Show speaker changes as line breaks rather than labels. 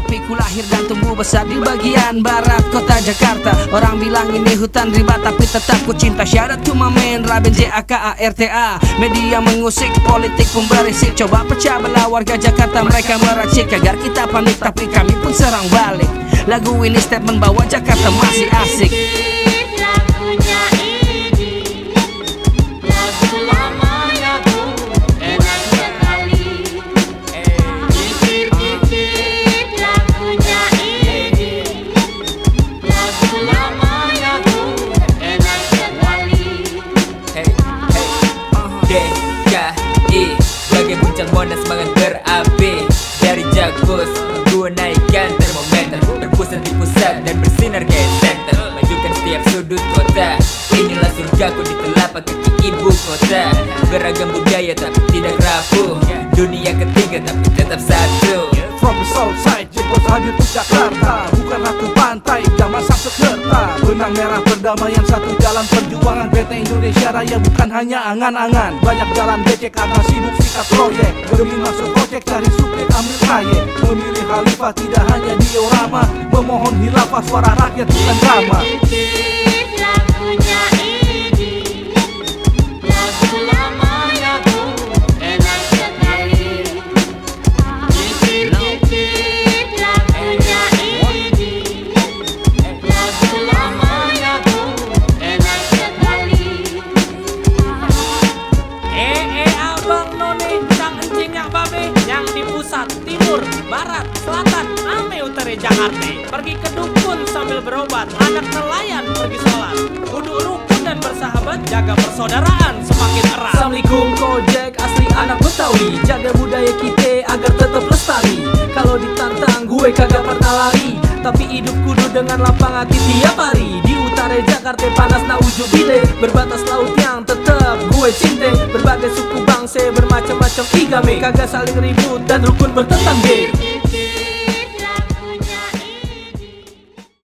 Aku lahir dan tumbuh besar di bagian barat kota Jakarta. Orang bilang ini hutan riba tapi tetap ku cinta. Syarat cuma main Rabin J-A-K-A-R-T-A Media mengusik politik pun berisik. Coba pecah belah warga Jakarta mereka meracik. Agar kita panik tapi kami pun serang balik. Lagu ini statement bahwa Jakarta masih asik
puncak monas semangat berapi. Dari Jakus Gue naikkan termometer. Berpusat di pusat dan bersinar kayak center Majukan setiap sudut kota. Inilah surgaku di telapak kaki ibu kota. Beragam budaya tapi tidak rapuh. Dunia ketiga tapi tetap satu.
From the south side, jemput hadir ke Jakarta. Bukan ratu pantai, sekerta Benang merah perdamaian satu jalan perjuangan PT Indonesia Raya bukan hanya angan-angan. Banyak jalan becek karena sibuk sikat proyek. Demi masuk projek cari supir ambil kaya Memilih khalifah tidak hanya diorama. Memohon hilafah suara rakyat bukan drama
none sang encingnya babe yang di pusat timur barat selatan ame utara Jakarta. Pergi ke dukun sambil berobat anak nelayan pergi sholat. Kudu rukun dan bersahabat jaga persaudaraan semakin erat.
Assalamualaikum Kojek asli anak Betawi. Jaga budaya kita agar tetap lestari. Kalau ditantang gue kagak pernah lari. Tapi hidup kudu dengan lapang hati tiap hari. Di utara Jakarta panas na ujung Berbagai suku bangsa bermacam-macam igame. Kagak saling ribut dan rukun bertetangga